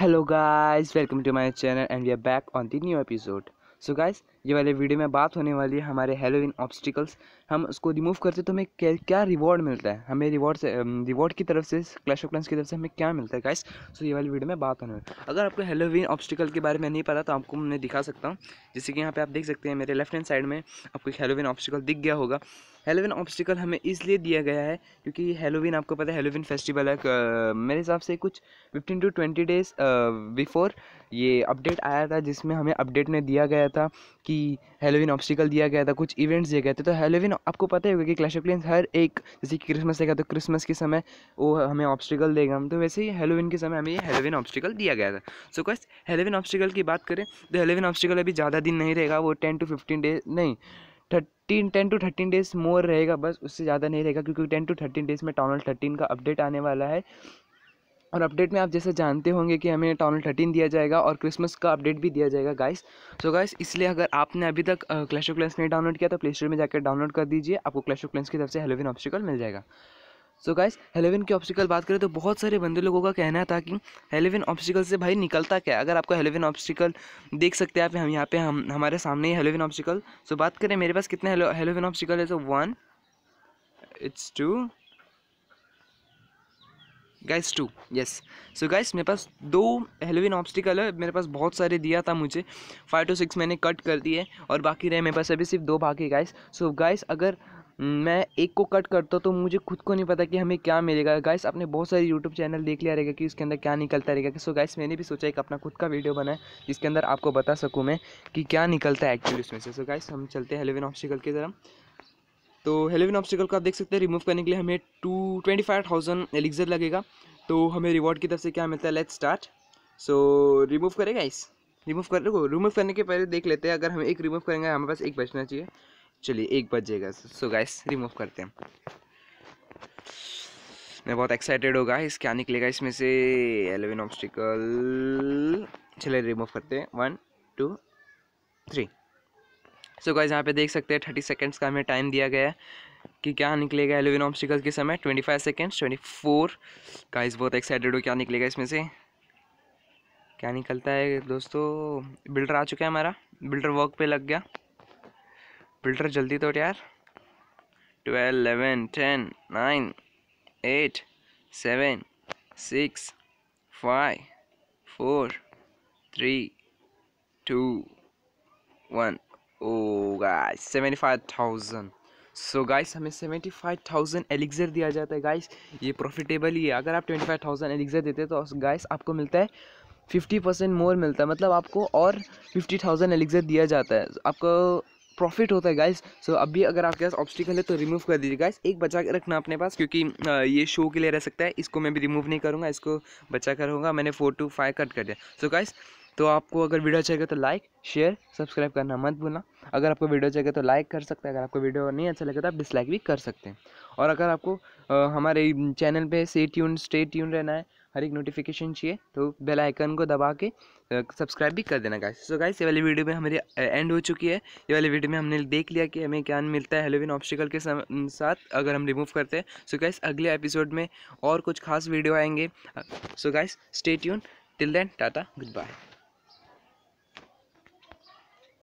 hello guys welcome to my channel and we are back on the new episode. So guys ये वाले video में बात होने वाली है हमारे हेलोविन ऑब्स्टिकल्स हम उसको रिमूव करते तो हमें क्या क्या रिवॉर्ड मिलता है? हमें रिवॉर्ड से रिवॉर्ड की तरफ़ से क्लैश ऑफ़ क्लैंस की तरफ़ से हमें क्या मिलता है गाइस सो ये वाली वीडियो में बात होने वाली अगर आपको हेलोविन ऑब्स्टिकल के बारे में नहीं पता तो आपको मैं दिखा सकता हूँ। जैसे कि यहाँ पे आप देख सकते हैं, मेरे लेफ़्ट हैंड साइड में आपको हेलोविन ऑब्स्टिकल दिख गया होगा। हेलोविन ऑब्स्टिकल हमें इसलिए दिया गया है, क्योंकि हेलोविन आपको पता है हेलोविन फेस्टिवल है। मेरे हिसाब से कुछ fifteen to twenty days before ये अपडेट आया था, जिसमें हमें अपडेट में दिया गया था हेलोविन ऑब्स्टिकल दिया गया था, कुछ इवेंट्स दिए गए थे। तो हेलोविन आपको पता ही होगा कि क्लैश ऑफ़ क्लेंस हर एक, जैसे कि क्रिसमस देगा तो क्रिसमस के समय वो हमें ऑब्स्टिकल देगा। हम तो वैसे ही हेलोविन के समय हमें ये हेलोविन ऑब्स्टिकल दिया गया था। सो कस हेलोविन ऑब्स्टिकल की बात करें तो हेलोविन ऑब्स्टिकल अभी ज़्यादा दिन नहीं रहेगा, वो टेन टू फिफ्टीन डेज़ नहीं thirteen ten to thirteen days more रहेगा, बस उससे ज़्यादा नहीं रहेगा, क्योंकि टेन टू थर्टीन डेज़ में टाउनल थर्टीन का अपडेट आने वाला है। और अपडेट में आप जैसे जानते होंगे कि हमें टाउनल थर्टीन दिया जाएगा और क्रिसमस का अपडेट भी दिया जाएगा गाइस सो गाइस इसलिए अगर आपने अभी तक क्लैश ऑफ़ क्लैंस नहीं डाउनलोड किया तो प्ले स्टोर में जाकर डाउनलोड कर दीजिए। आपको क्लैश ऑफ़ क्लैंस की तरफ़ से हेलोविन ऑप्शिकल मिल जाएगा। सो गाइस हेलोविन की ऑप्शिकल बात करें तो बहुत सारे बंदे लोगों का कहना था कि हेलोविन ऑप्शिकल से भाई निकलता क्या अगर आपको हेलोविन ऑप्शिकल देख सकते हैं आप, हम यहाँ पे, हम, हमारे सामने ही हेलोविन ऑप्शिकल सो बात करें, मेरे पास कितने हेलोविन ऑप्शिकल है? So one it's two guys two yes so guys मेरे पास दो हेलोविन ऑब्स्टिकल है। मेरे पास बहुत सारे दिया था मुझे। फाइव टू सिक्स मैंने कट कर दिए और बाकी रहे मेरे पास अभी सिर्फ़ दो बाकी गाइस सो गाइस अगर मैं एक को कट करता हूँ तो मुझे खुद को नहीं पता कि हमें क्या मिलेगा। गाइस आपने बहुत सारे यूट्यूब चैनल देख लिया रहेगा कि उसके अंदर क्या निकलता रहेगा। सो गाइस मैंने भी सोचा एक अपना खुद का वीडियो बनाए, जिसके अंदर आपको बता सकूँ मैं कि क्या निकलता है एक्चुअली उसमें से। सो गाइस हम चलते हैं हेलोविन ऑब्स्टिकल की तरफ़। तो हेलोविन ऑब्स्टिकल को आप देख सकते हैं रिमूव करने के लिए हमें two twenty five thousand elixir लगेगा। तो हमें रिवॉर्ड की तरफ़ से क्या मिलता है? लेट्स स्टार्ट सो रिमूव करेगा इस रिमूव कर को रिमूव करने के पहले देख लेते हैं, अगर हम एक रिमूव करेंगे, हमारे पास एक बचना चाहिए। चलिए, एक बच जाएगा। सो गाइस रिमूव करते हैं। मैं बहुत एक्साइटेड होगा इस क्या निकलेगा इसमें से? एलेवन ऑब्स्टिकल चलिए रिमूव करते हैं। One two three so guys यहाँ पे देख सकते हैं थर्टी सेकेंड्स का हमें टाइम दिया गया है कि क्या निकलेगा एलेवन ऑब्स्टिकल के समय। Twenty five seconds twenty four guys बहुत एक्साइटेड हो, क्या निकलेगा इसमें से? क्या निकलता है दोस्तों? बिल्डर आ चुका है हमारा। बिल्डर वर्क पे लग गया। बिल्डर जल्दी तो यार। Twelve eleven ten nine eight seven six five four three two one O guys seventy five thousand so guys हमें सेवेंटी फाइव थाउज़ेंड एलिक्जर दिया जाता है गाइस ये प्रॉफिटेबल ही है। अगर आप ट्वेंटी फाइव थाउज़ेंड एलिक्जर देते तो गाइस आपको मिलता है फिफ्टी परसेंट मोर मिलता है। मतलब आपको और फिफ्टी थाउज़ेंड एलिक्जर दिया जाता है। आपको प्रॉफिट होता है गाइस सो so, अभी अगर आपके पास ऑब्स्टिकल है तो रिमूव कर दीजिए गाइस एक बचा के रखना अपने पास क्योंकि ये शो के लिए रह सकता है। इसको मैं भी रिमूव नहीं करूँगा इसको बचा कर होगा मैंने फोर टू फाइव कट कर दिया। सो गाइस तो आपको अगर वीडियो चाहिए तो लाइक शेयर सब्सक्राइब करना मत भूलना। अगर आपको वीडियो चाहिए तो लाइक कर सकते हैं। अगर आपको वीडियो नहीं अच्छा लगे तो आप डिसलाइक भी कर सकते हैं। और अगर आपको आ, हमारे चैनल पे से ट्यून स्टे ट्यून रहना है हर एक नोटिफिकेशन चाहिए तो बेल आइकन को दबा के सब्सक्राइब भी कर देना गाइस सो गाइस ये वाली वीडियो में हमारी एंड हो चुकी है। ये वाली वीडियो में हमने देख लिया कि हमें क्या मिलता है हेलोविन ऑब्स्टिकल के साथ अगर हम रिमूव करते हैं। सो गाइस अगले एपिसोड में और कुछ खास वीडियो आएँगे। So guys stay tune till then tata good bye